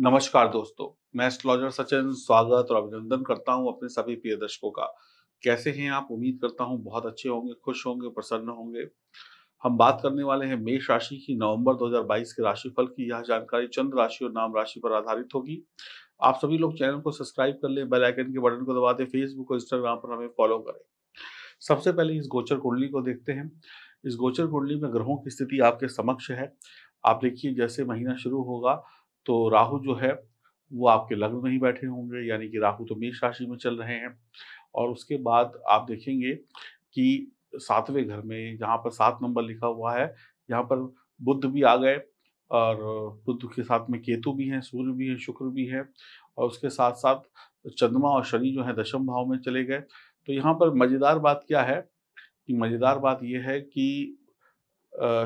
नमस्कार दोस्तों, मैं एस्ट्रोलॉजर सचिन स्वागत और अभिनंदन करता हूँ अपने सभी प्रिय दर्शकों का। कैसे हैं आप? उम्मीद करता हूँ बहुत अच्छे होंगे, खुश होंगे, प्रसन्न होंगे। हम बात करने वाले हैं मेष राशि की, नवंबर 2022 के राशिफल की। यह जानकारी चंद्र राशि और नाम राशि पर आधारित होगी। आप सभी लोग चैनल को सब्सक्राइब कर लें, बेल आइकन के बटन को दबा दें फेसबुक और इंस्टाग्राम पर हमें फॉलो करें। सबसे पहले इस गोचर कुंडली को देखते हैं। इस गोचर कुंडली में ग्रहों की स्थिति आपके समक्ष है। आप देखिए, जैसे महीना शुरू होगा तो राहु जो है, वो आपके लग्न में ही बैठे होंगे, यानी कि राहु तो मेष राशि में चल रहे हैं। और उसके बाद आप देखेंगे कि सातवें घर में जहाँ पर सात नंबर लिखा हुआ है, यहाँ पर बुद्ध भी आ गए और बुद्ध के साथ में केतु भी हैं, सूर्य भी है, शुक्र भी है और उसके साथ साथ चंद्रमा और शनि जो है दशम भाव में चले गए। तो यहाँ पर मज़ेदार बात क्या है कि मज़ेदार बात यह है कि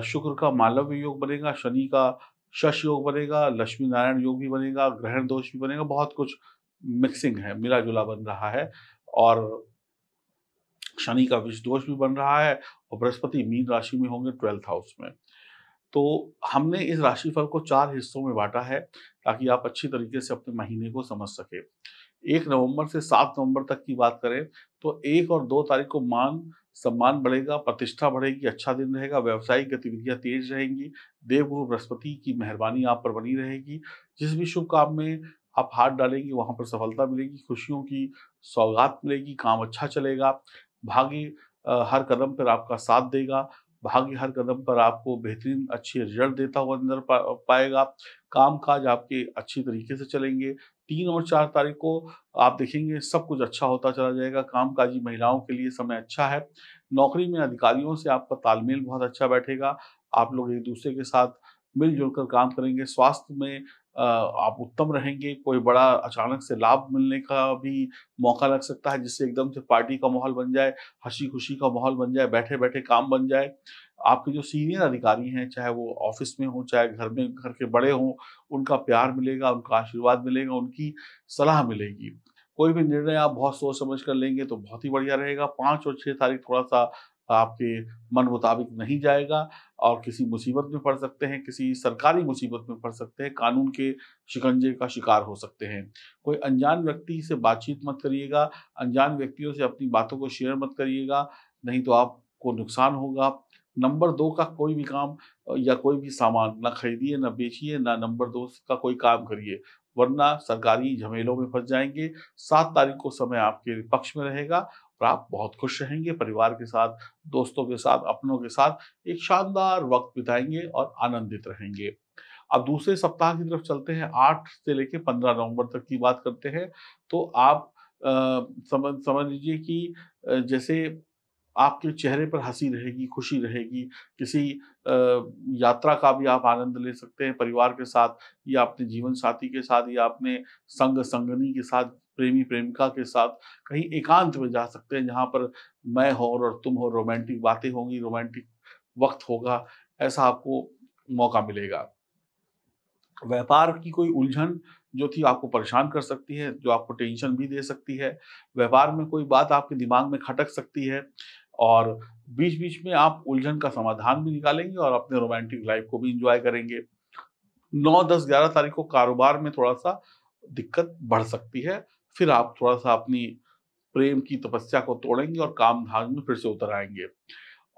शुक्र का मालव्य योग बनेगा, शनि का शश योग बनेगा लक्ष्मी नारायण योग भी बनेगा, ग्रहण दोष भी बनेगा, बहुत कुछ मिक्सिंग है मिला जुला बन रहा है और शनि का विष दोष भी बन रहा है और बृहस्पति मीन राशि में होंगे ट्वेल्थ हाउस में। तो हमने इस राशिफल को चार हिस्सों में बांटा है ताकि आप अच्छी तरीके से अपने महीने को समझ सके। एक नवंबर से सात नवंबर तक की बात करें तो एक और दो तारीख को मान सम्मान बढ़ेगा, प्रतिष्ठा बढ़ेगी अच्छा दिन रहेगा, व्यवसायिक गतिविधियाँ तेज रहेंगी, देवगुरु बृहस्पति की मेहरबानी आप पर बनी रहेगी। जिस भी शुभ काम में आप हाथ डालेंगे, वहाँ पर सफलता मिलेगी, खुशियों की सौगात मिलेगी, काम अच्छा चलेगा, भाग्य हर कदम पर आपका साथ देगा, भाग्य हर कदम पर आपको बेहतरीन अच्छे रिज़ल्ट देता हुआ नज़र पाएगा, काम काज आपके अच्छी तरीके से चलेंगे तीन और चार तारीख को आप देखेंगे सब कुछ अच्छा होता चला जाएगा। कामकाजी महिलाओं के लिए समय अच्छा है। नौकरी में अधिकारियों से आपका तालमेल बहुत अच्छा बैठेगा। आप लोग एक दूसरे के साथ मिलजुल कर काम करेंगे। स्वास्थ्य में आप उत्तम रहेंगे। कोई बड़ा अचानक से लाभ मिलने का भी मौका लग सकता है, जिससे एकदम से पार्टी का माहौल बन जाए हँसी खुशी का माहौल बन जाए बैठे बैठे काम बन जाए। आपके जो सीनियर अधिकारी हैं, चाहे वो ऑफ़िस में हो, चाहे घर में, घर के बड़े हों, उनका प्यार मिलेगा, उनका आशीर्वाद मिलेगा, उनकी सलाह मिलेगी। कोई भी निर्णय आप बहुत सोच समझ कर लेंगे तो बहुत ही बढ़िया रहेगा। पाँच और छः तारीख थोड़ा सा आपके मन मुताबिक नहीं जाएगा और किसी मुसीबत में पड़ सकते हैं, किसी सरकारी मुसीबत में पड़ सकते हैं, कानून के शिकंजे का शिकार हो सकते हैं। कोई अनजान व्यक्ति से बातचीत मत करिएगा, अनजान व्यक्तियों से अपनी बातों को शेयर मत करिएगा, नहीं तो आपको नुकसान होगा। नंबर दो का कोई भी काम या कोई भी सामान ना खरीदिए, ना बेचिए, ना नंबर दो का कोई काम करिए, वरना सरकारी झमेलों में फंस जाएँगे। सात तारीख को समय आपके पक्ष में रहेगा और आप बहुत खुश रहेंगे, परिवार के साथ, दोस्तों के साथ, अपनों के साथ एक शानदार वक्त बिताएँगे और आनंदित रहेंगे। अब दूसरे सप्ताह की तरफ़ चलते हैं, आठ से लेकर पंद्रह नवंबर तक की बात करते हैं। तो आप समझ समझ लीजिए कि जैसे आपके चेहरे पर हँसी रहेगी, खुशी रहेगी। किसी यात्रा का भी आप आनंद ले सकते हैं परिवार के साथ, या अपने जीवन साथी के साथ, या अपने संग संगनी के साथ, प्रेमी प्रेमिका के साथ कहीं एकांत में जा सकते हैं, जहाँ पर मैं हो और तुम हो, रोमांटिक बातें होंगी, रोमांटिक वक्त होगा, ऐसा आपको मौका मिलेगा। व्यापार की कोई उलझन जो थी आपको परेशान कर सकती है, जो आपको टेंशन भी दे सकती है, व्यापार में कोई बात आपके दिमाग में खटक सकती है और बीच बीच में आप उलझन का समाधान भी निकालेंगे और अपने रोमांटिक लाइफ को भी इंजॉय करेंगे। नौ, दस, ग्यारह तारीख को कारोबार में थोड़ा सा दिक्कत बढ़ सकती है, फिर आप थोड़ा सा अपनी प्रेम की तपस्या को तोड़ेंगे और काम धाम में फिर से उतर आएँगे।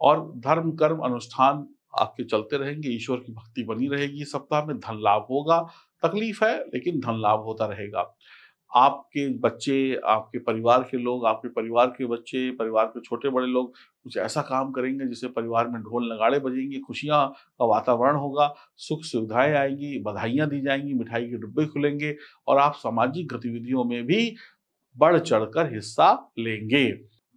और धर्म, कर्म, अनुष्ठान आपके चलते रहेंगे, ईश्वर की भक्ति बनी रहेगी। सप्ताह में धन लाभ होगा, तकलीफ़ है, लेकिन धन लाभ होता रहेगा। आपके बच्चे, आपके परिवार के लोग, आपके परिवार के बच्चे, परिवार के छोटे बड़े लोग कुछ ऐसा काम करेंगे जिससे परिवार में ढोल नगाड़े बजेंगे, खुशियाँ का वातावरण होगा, सुख सुविधाएँ आएँगी, बधाइयाँ दी जाएँगी, मिठाई के डिब्बे खुलेंगे और आप सामाजिक गतिविधियों में भी बढ़ चढ़कर हिस्सा लेंगे।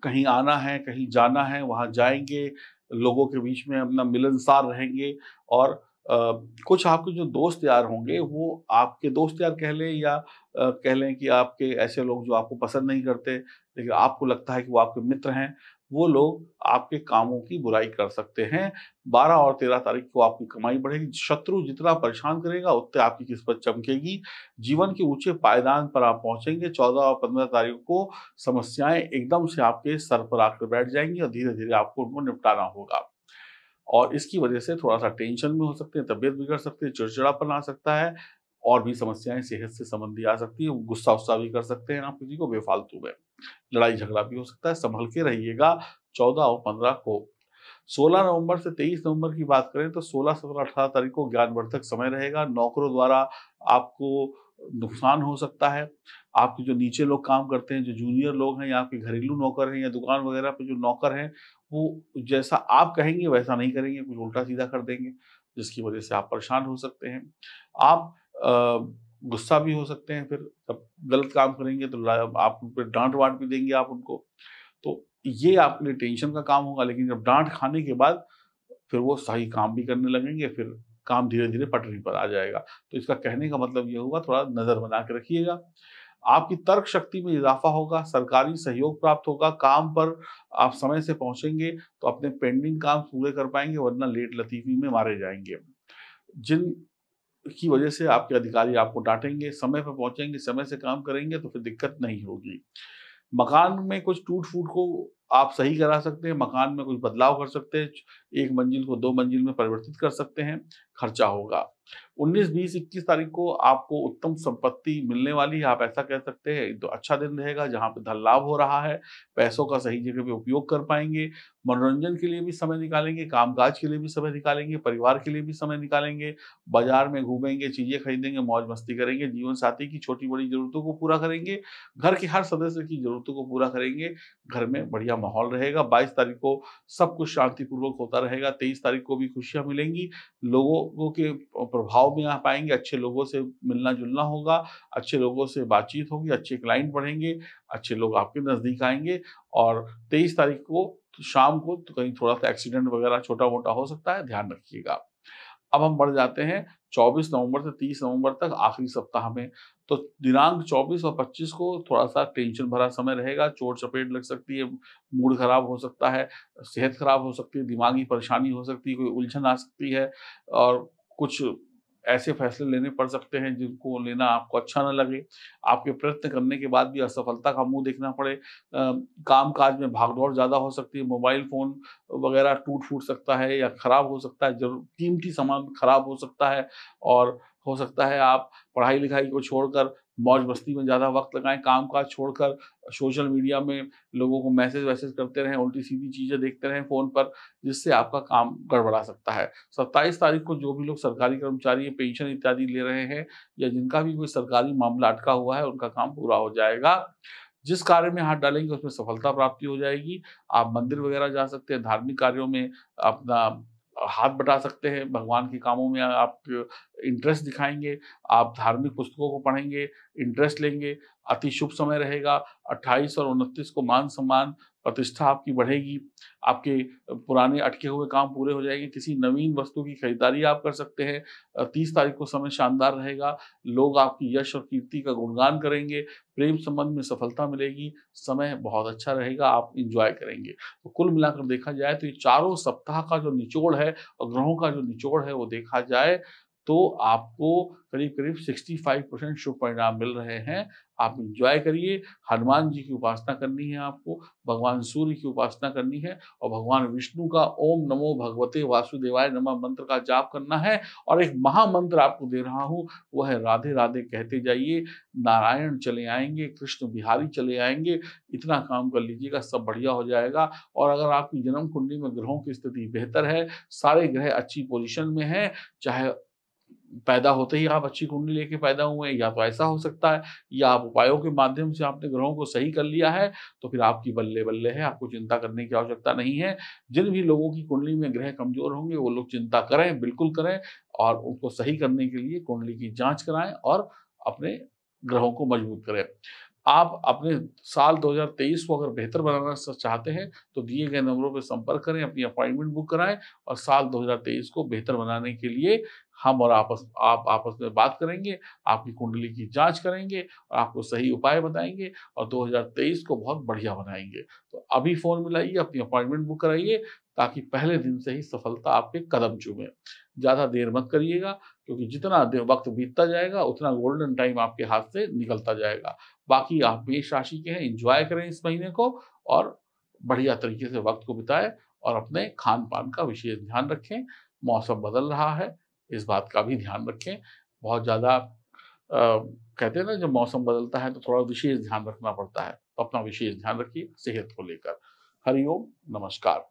कहीं आना है, कहीं जाना है, वहाँ जाएँगे, लोगों के बीच में अपना मिलनसार रहेंगे और कुछ आपके जो दोस्त यार होंगे, वो आपके दोस्त यार कह लें या कह लें कि आपके ऐसे लोग जो आपको पसंद नहीं करते, लेकिन आपको लगता है कि वो आपके मित्र हैं, वो लोग आपके कामों की बुराई कर सकते हैं। बारह और तेरह तारीख को आपकी कमाई बढ़ेगी, शत्रु जितना परेशान करेगा, उतने आपकी किस्मत चमकेगी। जीवन के ऊँचे पायदान पर आप पहुँचेंगे, चौदह और पंद्रह तारीख को समस्याएँ एकदम से आपके सर पर आकर बैठ जाएँगी और धीरे धीरे आपको उनको निपटाना होगा। और इसकी वजह से थोड़ा सा टेंशन में हो सकते हैं तबीयत बिगड़ सकती है चिड़चिड़ापन आ सकता है और भी समस्याएँ सेहत से संबंधी आ सकती है गुस्सा उस्सा भी कर सकते हैं आप किसी को बेफालतू में। लड़ाई झगड़ा भी हो सकता है संभल के रहिएगा। चौदह और पंद्रह को। 16 नवंबर से 23 नवंबर की बात करें तो 16, 17, 18 तारीख को ज्ञानवर्धक समय रहेगा। नौकरों द्वारा आपको नुकसान हो सकता है। आपके जो नीचे लोग काम करते हैं, जो जूनियर लोग हैं या आपके घरेलू नौकर हैं या दुकान वगैरह पे जो नौकर हैं, वो जैसा आप कहेंगे, वैसा नहीं करेंगे, कुछ उल्टा सीधा कर देंगे, जिसकी वजह से आप परेशान हो सकते हैं। आप गुस्सा भी हो सकते हैं, फिर जब गलत काम करेंगे तो आप उन पर डांट वाट भी देंगे आप उनको। तो ये आपके लिए टेंशन का काम होगा, लेकिन जब डांट खाने के बाद, फिर वो सही काम भी करने लगेंगे, फिर काम धीरे धीरे पटरी पर आ जाएगा। तो इसका कहने का मतलब ये होगा थोड़ा नज़र बना के रखिएगा। आपकी तर्क शक्ति में इजाफा होगा, सरकारी सहयोग प्राप्त होगा, काम पर आप समय से पहुँचेंगे तो अपने पेंडिंग काम पूरे कर पाएँगे, वरना लेट लतीफी में मारे जाएँगे। जिन की वजह से आपके अधिकारी आपको डांटेंगे, समय पर पहुँचेंगे, समय से काम करेंगे तो फिर दिक्कत नहीं होगी। मकान में कुछ टूट फूट को आप सही करा सकते हैं मकान में कुछ बदलाव कर सकते हैं एक मंजिल को दो मंजिल में परिवर्तित कर सकते हैं खर्चा होगा। 19, 20, 21 तारीख को आपको उत्तम संपत्ति मिलने वाली है आप ऐसा कह सकते हैं तो अच्छा दिन रहेगा जहाँ पे धन लाभ हो रहा है पैसों का सही जगह पे उपयोग कर पाएँगे मनोरंजन के लिए भी समय निकालेंगे कामकाज के लिए भी समय निकालेंगे परिवार के लिए भी समय निकालेंगे बाज़ार में घूमेंगे चीज़ें खरीदेंगे मौज मस्ती करेंगे जीवन साथी की छोटी बड़ी जरूरतों को पूरा करेंगे घर के हर सदस्य की जरूरतों को पूरा करेंगे घर में बढ़िया माहौल रहेगा। बाईस तारीख को सब कुछ शांतिपूर्वक होता रहेगा। तेईस तारीख को भी खुशियाँ मिलेंगी। लोगों के प्रभाव में आ पाएँगे। अच्छे लोगों से मिलना जुलना होगा। अच्छे लोगों से बातचीत होगी। अच्छे क्लाइंट बढ़ेंगे। अच्छे लोग आपके नज़दीक आएँगे। और तेईस तारीख को शाम को तो कहीं थोड़ा सा एक्सीडेंट वगैरह छोटा मोटा हो सकता है। ध्यान रखिएगा अब हम बढ़ जाते हैं 24 नवंबर से 30 नवंबर तक आखिरी सप्ताह में। तो दिनांक 24 और 25 को थोड़ा सा टेंशन भरा समय रहेगा चोट चपेट लग सकती है, मूड खराब हो सकता है, सेहत खराब हो सकती है, दिमागी परेशानी हो सकती है, कोई उलझन आ सकती है और कुछ ऐसे फैसले लेने पड़ सकते हैं जिनको लेना आपको अच्छा ना लगे। आपके प्रयत्न करने के बाद भी असफलता का मुँह देखना पड़े। काम काज में भागदौड़ ज़्यादा हो सकती है, मोबाइल फ़ोन वगैरह टूट फूट सकता है या ख़राब हो सकता है, ज़रूर, कीमती सामान खराब हो सकता है और हो सकता है आप पढ़ाई लिखाई को छोड़कर मौज मस्ती में ज़्यादा वक्त लगाएँ काम काज छोड़कर सोशल मीडिया में लोगों को मैसेज वैसेज करते रहें, उल्टी सीधी चीज़ें देखते रहें फ़ोन पर, जिससे आपका काम गड़बड़ा सकता है। सत्ताईस तारीख को जो भी लोग सरकारी कर्मचारी पेंशन इत्यादि ले रहे हैं, या जिनका भी कोई सरकारी मामला अटका हुआ है, उनका काम पूरा हो जाएगा। जिस कार्य में हाथ डालेंगे, उसमें सफलता प्राप्ति हो जाएगी। आप मंदिर वगैरह जा सकते हैं, धार्मिक कार्यों में अपना हाथ बटा सकते हैं, भगवान के कामों में आप इंटरेस्ट दिखाएँगे, आप धार्मिक पुस्तकों को पढ़ेंगे इंटरेस्ट लेंगे, अति शुभ समय रहेगा 28 और 29 को मान सम्मान, प्रतिष्ठा आपकी बढ़ेगी, आपके पुराने अटके हुए काम पूरे हो जाएँगे, किसी नवीन वस्तु की खरीदारी आप कर सकते हैं तीस तारीख को समय शानदार रहेगा, लोग आपकी यश और कीर्ति का गुणगान करेंगे, प्रेम संबंध में सफलता मिलेगी, समय बहुत अच्छा रहेगा, आप इंजॉय करेंगे। तो कुल मिलाकर देखा जाए तो ये चारों सप्ताह का जो निचोड़ है और ग्रहों का जो निचोड़ है वो देखा जाए तो आपको करीब करीब 65 परसेंट शुभ परिणाम मिल रहे हैं। आप इंजॉय करिए। हनुमान जी की उपासना करनी है आपको, भगवान सूर्य की उपासना करनी है और भगवान विष्णु का ओम नमो भगवते वासुदेवाय नमः मंत्र का जाप करना है और एक महामंत्र आपको दे रहा हूँ वह है राधे राधे कहते जाइए। नारायण चले आएँगे, कृष्ण बिहारी चले आएँगे, इतना काम कर लीजिएगा, सब बढ़िया हो जाएगा और अगर आपकी जन्म कुंडली में ग्रहों की स्थिति बेहतर है, सारे ग्रह अच्छी पोजिशन में है, चाहे पैदा होते ही आप अच्छी कुंडली लेके पैदा हुए या तो ऐसा हो सकता है, या आप उपायों के माध्यम से आपने ग्रहों को सही कर लिया है तो फिर आपकी बल्ले बल्ले है, आपको चिंता करने की आवश्यकता नहीं है। जिन भी लोगों की कुंडली में ग्रह कमज़ोर होंगे, वो लोग चिंता करें, बिल्कुल करें, और उनको सही करने के लिए कुंडली की जाँच कराएँ और अपने ग्रहों को मज़बूत करें। आप अपने साल 2023 को अगर बेहतर बनाना चाहते हैं तो दिए गए नंबरों पर संपर्क करें, अपनी अपॉइंटमेंट बुक कराएँ और साल 2023 को बेहतर बनाने के लिए हम और आपस, आप आपस में बात करेंगे, आपकी कुंडली की जाँच करेंगे और आपको सही उपाय बताएँगे और 2023 को बहुत बढ़िया बनाएँगे। तो अभी फ़ोन मिलाइए, अपनी अपॉइंटमेंट बुक कराइए ताकि पहले दिन से ही सफलता आपके कदम चूमे। ज़्यादा देर मत करिएगा क्योंकि जितना वक्त बीतता जाएगा, उतना गोल्डन टाइम आपके हाथ से निकलता जाएगा। बाकी आप मेष राशि के हैं इंजॉय करें इस महीने को और बढ़िया तरीके से वक्त को बिताएँ और अपने खान पान का विशेष ध्यान रखें। मौसम बदल रहा है इस बात का भी ध्यान रखें। बहुत ज़्यादा कहते हैं ना, जब मौसम बदलता है तो थोड़ा विशेष ध्यान रखना पड़ता है। तो अपना विशेष ध्यान रखिए, सेहत को लेकर। हरिओम नमस्कार।